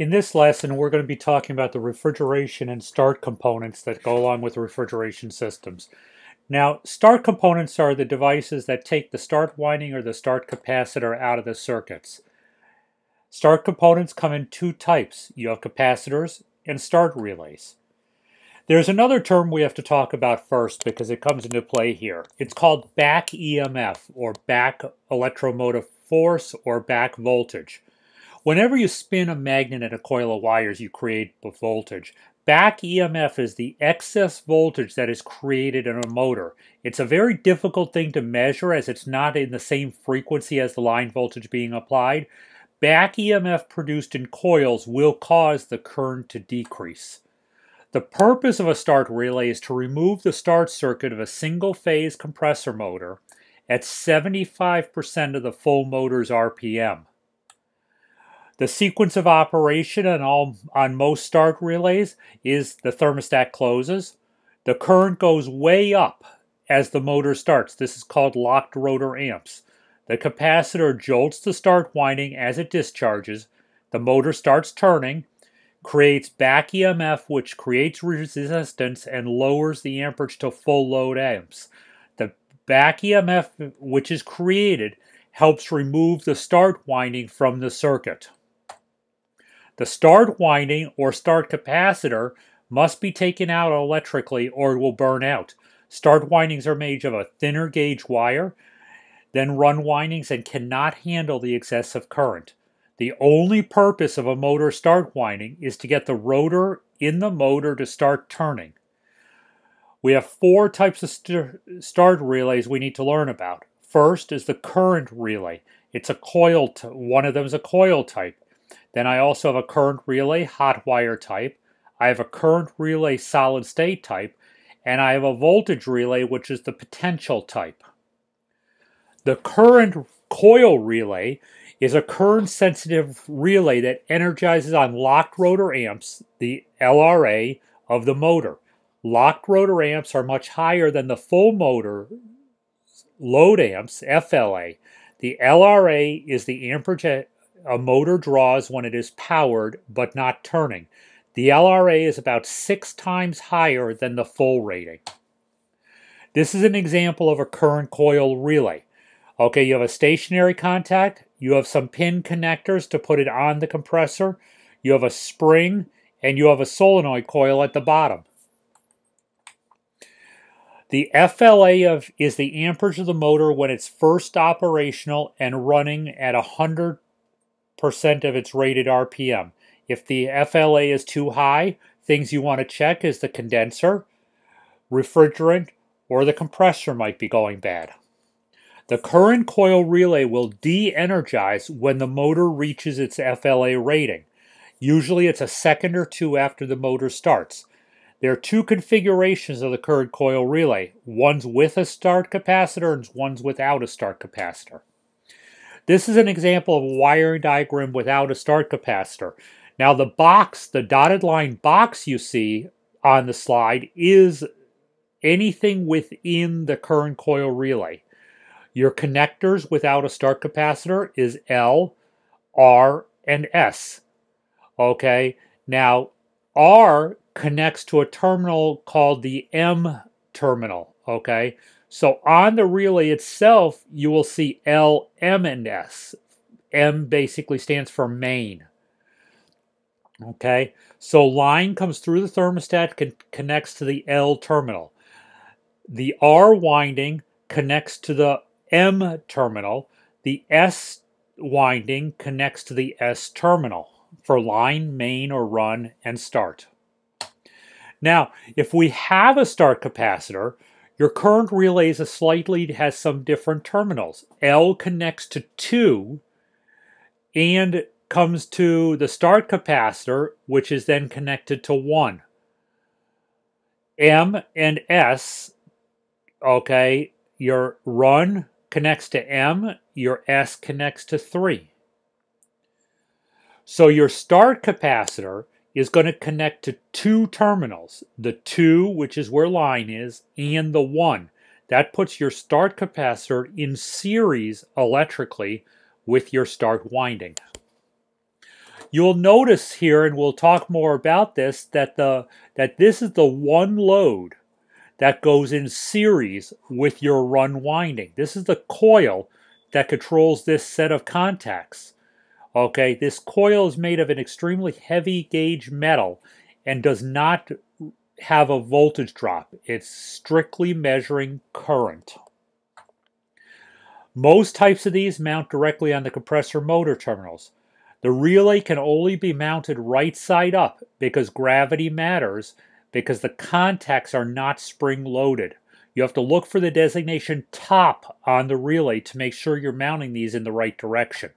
In this lesson, we're going to be talking about the refrigeration and start components that go along with refrigeration systems. Now, start components are the devices that take the start winding or the start capacitor out of the circuits. Start components come in two types. You have capacitors and start relays. There's another term we have to talk about first because it comes into play here. It's called back EMF or back electromotive force or back voltage. Whenever you spin a magnet in a coil of wires, you create a voltage. Back EMF is the excess voltage that is created in a motor. It's a very difficult thing to measure as it's not in the same frequency as the line voltage being applied. Back EMF produced in coils will cause the current to decrease. The purpose of a start relay is to remove the start circuit of a single phase compressor motor at 75% of the full motor's RPM. The sequence of operation on, all, on most start relays is the thermostat closes. The current goes way up as the motor starts. This is called locked rotor amps. The capacitor jolts the start winding as it discharges. The motor starts turning, creates back EMF, which creates resistance and lowers the amperage to full load amps. The back EMF, which is created, helps remove the start winding from the circuit. The start winding or start capacitor must be taken out electrically or it will burn out. Start windings are made of a thinner gauge wire than run windings and cannot handle the excessive current. The only purpose of a motor start winding is to get the rotor in the motor to start turning. We have four types of st start relays we need to learn about. First is the current relay. It's a coil, one of them is a coil type. Then I also have a current relay hot wire type. I have a current relay solid state type. And I have a voltage relay, which is the potential type. The current coil relay is a current sensitive relay that energizes on locked rotor amps, the LRA, of the motor. Locked rotor amps are much higher than the full motor load amps, FLA. The LRA is the amperage a motor draws when it is powered but not turning. The LRA is about six times higher than the full rating. This is an example of a current coil relay. Okay, you have a stationary contact, you have some pin connectors to put it on the compressor, you have a spring, and you have a solenoid coil at the bottom. The FLA of, is the amperage of the motor when it's first operational and running at 100 percent of its rated RPM. If the FLA is too high, things you want to check is the condenser, refrigerant, or the compressor might be going bad. The current coil relay will de-energize when the motor reaches its FLA rating. Usually it's a second or two after the motor starts. There are two configurations of the current coil relay. One's with a start capacitor and one's without a start capacitor. This is an example of a wiring diagram without a start capacitor. Now the box, the dotted line box you see on the slide is anything within the current coil relay. Your connectors without a start capacitor is L, R, and S. Okay, now R connects to a terminal called the M terminal. Okay, so on the relay itself, you will see L, M, and S. M basically stands for main. Okay, so line comes through the thermostat, con connects to the L terminal. The R winding connects to the M terminal. The S winding connects to the S terminal for line, main, or run, and start. Now, if we have a start capacitor, your current relay is a slightly has some different terminals. L connects to 2 and comes to the start capacitor, which is then connected to 1. M and S, okay, your run connects to M, your S connects to 3. So your start capacitor is going to connect to two terminals the 2, which is where line is, and the 1. That puts your start capacitor in series electrically with your start winding. You'll notice here, and we'll talk more about this, that the that this is the one load that goes in series with your run winding. This is the coil that controls this set of contacts. Okay, this coil is made of an extremely heavy gauge metal and does not have a voltage drop. It's strictly measuring current. Most types of these mount directly on the compressor motor terminals. The relay can only be mounted right side up because gravity matters because the contacts are not spring loaded. You have to look for the designation top on the relay to make sure you're mounting these in the right direction.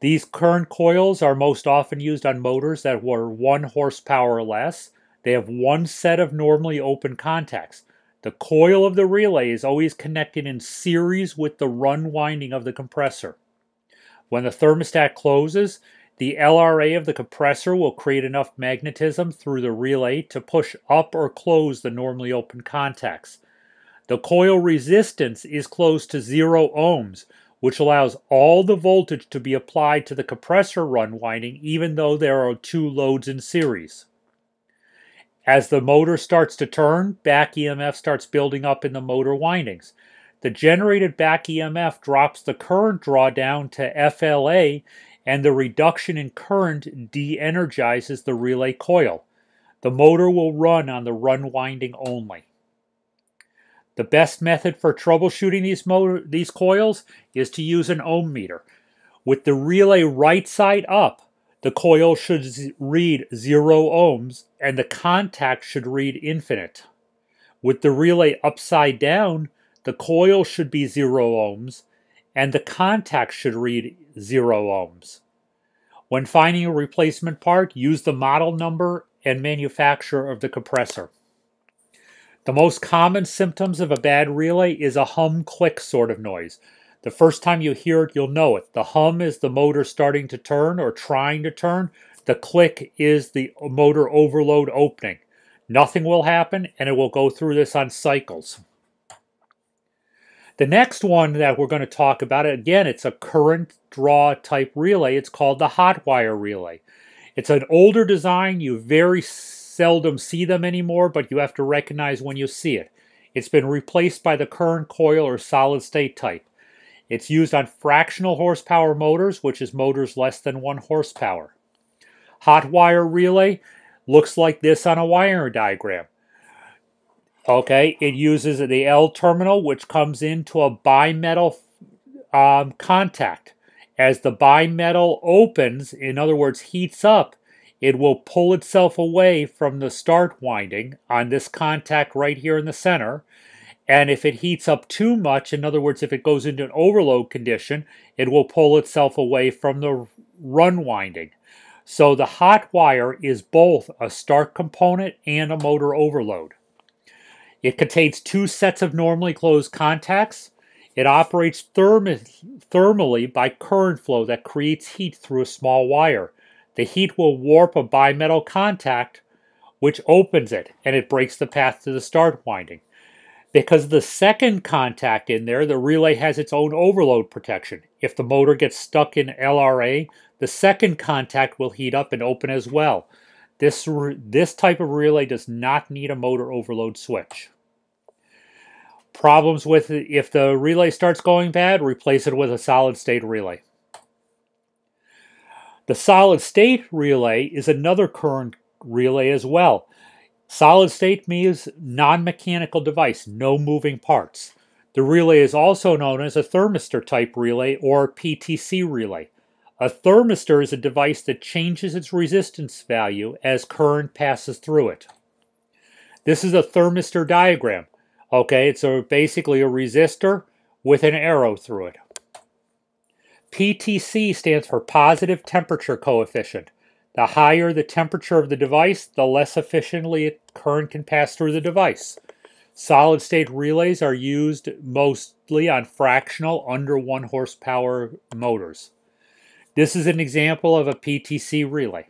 These current coils are most often used on motors that were 1 horsepower or less. They have one set of normally open contacts. The coil of the relay is always connected in series with the run winding of the compressor. When the thermostat closes, the LRA of the compressor will create enough magnetism through the relay to push up or close the normally open contacts. The coil resistance is close to zero ohms, which allows all the voltage to be applied to the compressor run winding even though there are two loads in series. As the motor starts to turn, back EMF starts building up in the motor windings. The generated back EMF drops the current draw down to FLA and the reduction in current de-energizes the relay coil. The motor will run on the run winding only. The best method for troubleshooting these motor, these coils is to use an ohm meter. With the relay right side up, the coil should read 0 ohms and the contact should read infinite. With the relay upside down, the coil should be 0 ohms and the contact should read 0 ohms. When finding a replacement part, use the model number and manufacturer of the compressor. The most common symptoms of a bad relay is a hum click sort of noise. The first time you hear it, you'll know it. The hum is the motor starting to turn or trying to turn. The click is the motor overload opening. Nothing will happen, and it will go through this on cycles. The next one that we're going to talk about, again, it's a current draw type relay. It's called the hot wire relay. It's an older design. You very seldom see them anymore, but you have to recognize when you see it. It's been replaced by the current coil or solid state type. It's used on fractional horsepower motors, which is motors less than 1 horsepower. Hot wire relay looks like this on a wiring diagram. Okay, it uses the L terminal, which comes into a bimetal um, contact. As the bimetal opens, in other words, heats up, it will pull itself away from the start winding on this contact right here in the center. And if it heats up too much, in other words, if it goes into an overload condition, it will pull itself away from the run winding. So the hot wire is both a start component and a motor overload. It contains two sets of normally closed contacts. It operates therm thermally by current flow that creates heat through a small wire. The heat will warp a bimetal contact, which opens it, and it breaks the path to the start winding. Because the second contact in there, the relay has its own overload protection. If the motor gets stuck in LRA, the second contact will heat up and open as well. This, this type of relay does not need a motor overload switch. Problems with it, if the relay starts going bad, replace it with a solid state relay. The solid state relay is another current relay as well. Solid state means non-mechanical device, no moving parts. The relay is also known as a thermistor type relay or PTC relay. A thermistor is a device that changes its resistance value as current passes through it. This is a thermistor diagram. Okay, it's a, basically a resistor with an arrow through it. PTC stands for positive temperature coefficient. The higher the temperature of the device, the less efficiently current can pass through the device. Solid state relays are used mostly on fractional under 1 horsepower motors. This is an example of a PTC relay.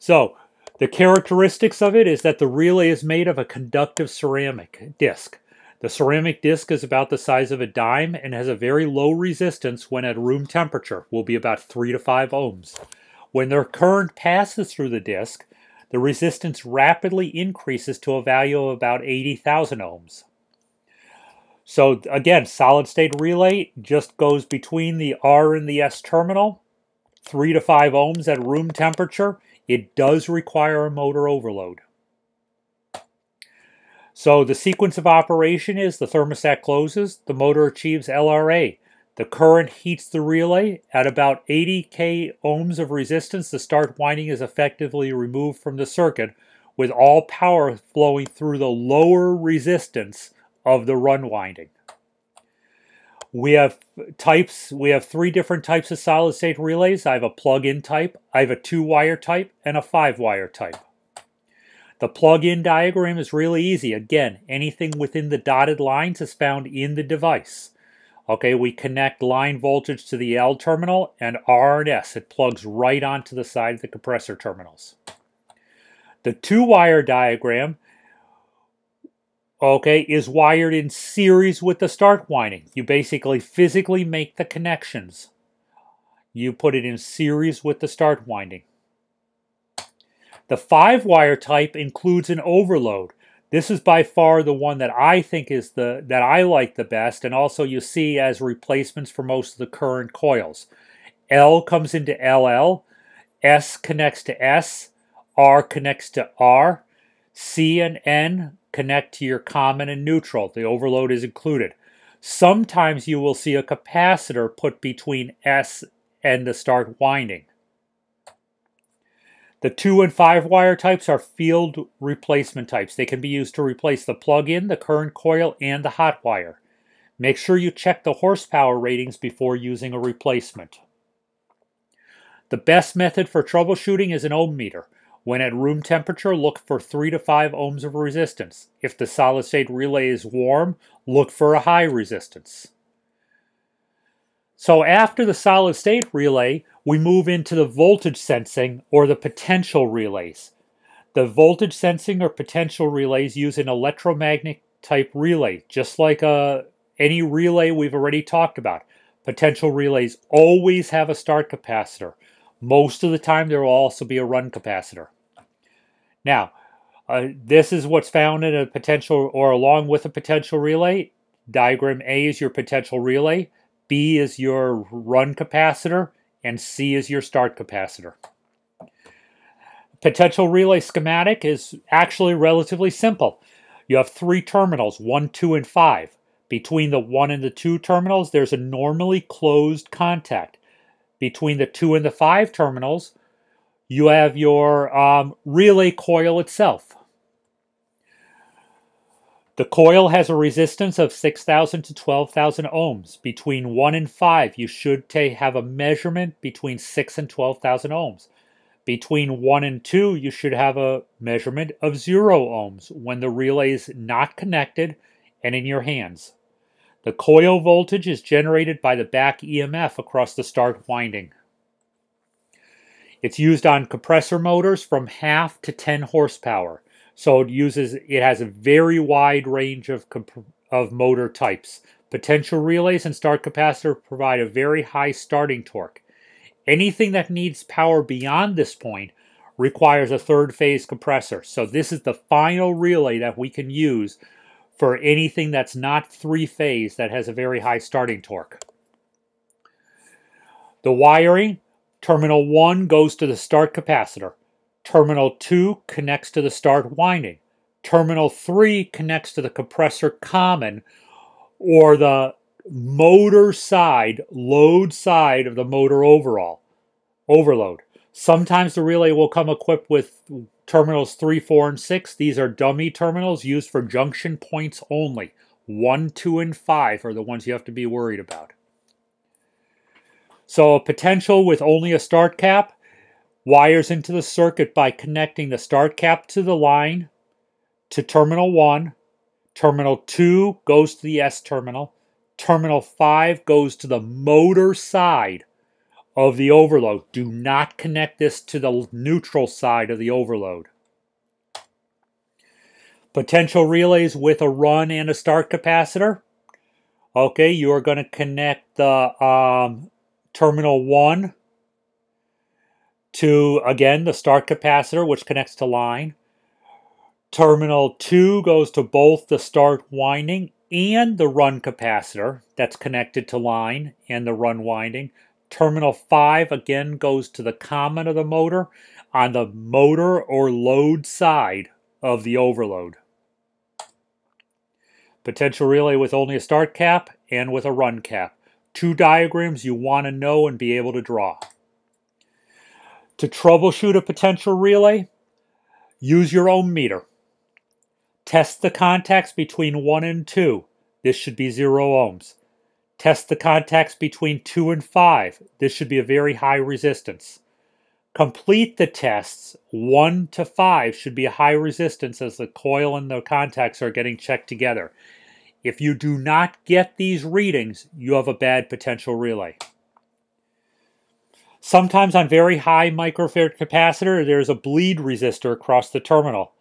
So, the characteristics of it is that the relay is made of a conductive ceramic disc. The ceramic disc is about the size of a dime and has a very low resistance when at room temperature, will be about 3 to 5 ohms. When the current passes through the disc, the resistance rapidly increases to a value of about 80,000 ohms. So again, solid state relay just goes between the R and the S terminal, 3 to 5 ohms at room temperature. It does require a motor overload. So the sequence of operation is the thermostat closes, the motor achieves LRA. The current heats the relay. At about 80 k ohms of resistance, the start winding is effectively removed from the circuit with all power flowing through the lower resistance of the run winding. We have types, we have three different types of solid state relays. I have a plug-in type, I have a two-wire type, and a five-wire type. The plug-in diagram is really easy. Again, anything within the dotted lines is found in the device. Okay, we connect line voltage to the L terminal and R and S. It plugs right onto the side of the compressor terminals. The two-wire diagram, okay, is wired in series with the start winding. You basically physically make the connections. You put it in series with the start winding. The five wire type includes an overload. This is by far the one that I think is the that I like the best and also you see as replacements for most of the current coils. L comes into LL, S connects to S, R connects to R, C and N connect to your common and neutral. The overload is included. Sometimes you will see a capacitor put between S and the start winding. The 2 and 5 wire types are field replacement types. They can be used to replace the plug-in, the current coil, and the hot wire. Make sure you check the horsepower ratings before using a replacement. The best method for troubleshooting is an ohm meter. When at room temperature, look for 3 to 5 ohms of resistance. If the solid state relay is warm, look for a high resistance. So after the solid state relay, we move into the voltage sensing or the potential relays. The voltage sensing or potential relays use an electromagnetic type relay, just like uh, any relay we've already talked about. Potential relays always have a start capacitor. Most of the time, there will also be a run capacitor. Now, uh, this is what's found in a potential or along with a potential relay. Diagram A is your potential relay, B is your run capacitor, and C is your start capacitor. Potential relay schematic is actually relatively simple. You have three terminals, 1, 2, and 5. Between the 1 and the 2 terminals, there's a normally closed contact. Between the 2 and the 5 terminals, you have your um, relay coil itself. The coil has a resistance of 6,000 to 12,000 ohms. Between 1 and 5, you should have a measurement between 6 and 12,000 ohms. Between 1 and 2, you should have a measurement of 0 ohms when the relay is not connected and in your hands. The coil voltage is generated by the back EMF across the start winding. It's used on compressor motors from half to 10 horsepower. So it uses it has a very wide range of of motor types. Potential relays and start capacitor provide a very high starting torque. Anything that needs power beyond this point requires a third phase compressor. So this is the final relay that we can use for anything that's not three phase that has a very high starting torque. The wiring, terminal 1 goes to the start capacitor. Terminal 2 connects to the start winding. Terminal 3 connects to the compressor common or the motor side, load side of the motor overall, overload. Sometimes the relay will come equipped with terminals 3, 4, and 6. These are dummy terminals used for junction points only. 1, 2, and 5 are the ones you have to be worried about. So a potential with only a start cap wires into the circuit by connecting the start cap to the line to terminal 1. Terminal 2 goes to the S terminal. Terminal 5 goes to the motor side of the overload. Do not connect this to the neutral side of the overload. Potential relays with a run and a start capacitor. Okay, you are going to connect the um, terminal 1 to, again, the start capacitor, which connects to line. Terminal 2 goes to both the start winding and the run capacitor that's connected to line and the run winding. Terminal 5 again goes to the common of the motor on the motor or load side of the overload. Potential relay with only a start cap and with a run cap. Two diagrams you want to know and be able to draw. To troubleshoot a potential relay, use your ohm meter. Test the contacts between 1 and 2. This should be 0 ohms. Test the contacts between 2 and 5. This should be a very high resistance. Complete the tests 1 to 5 should be a high resistance as the coil and the contacts are getting checked together. If you do not get these readings, you have a bad potential relay. Sometimes on very high microfarad capacitor, there's a bleed resistor across the terminal.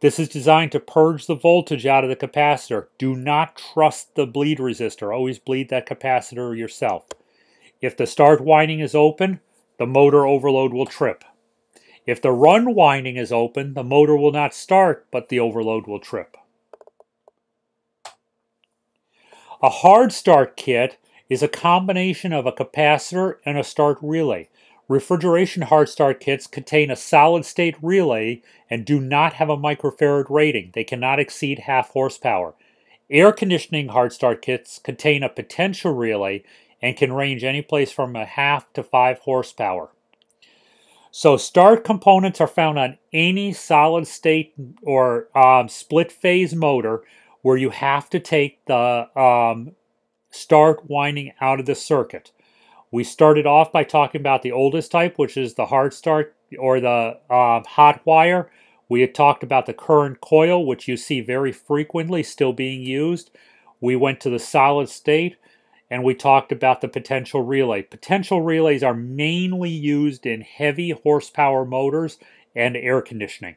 This is designed to purge the voltage out of the capacitor. Do not trust the bleed resistor. Always bleed that capacitor yourself. If the start winding is open, the motor overload will trip. If the run winding is open, the motor will not start, but the overload will trip. A hard start kit is a combination of a capacitor and a start relay. Refrigeration hard start kits contain a solid state relay and do not have a microfarad rating. They cannot exceed half horsepower. Air conditioning hard start kits contain a potential relay and can range any place from a half to five horsepower. So start components are found on any solid state or um, split phase motor where you have to take the um, start winding out of the circuit. We started off by talking about the oldest type, which is the hard start or the uh, hot wire. We had talked about the current coil, which you see very frequently still being used. We went to the solid state and we talked about the potential relay. Potential relays are mainly used in heavy horsepower motors and air conditioning.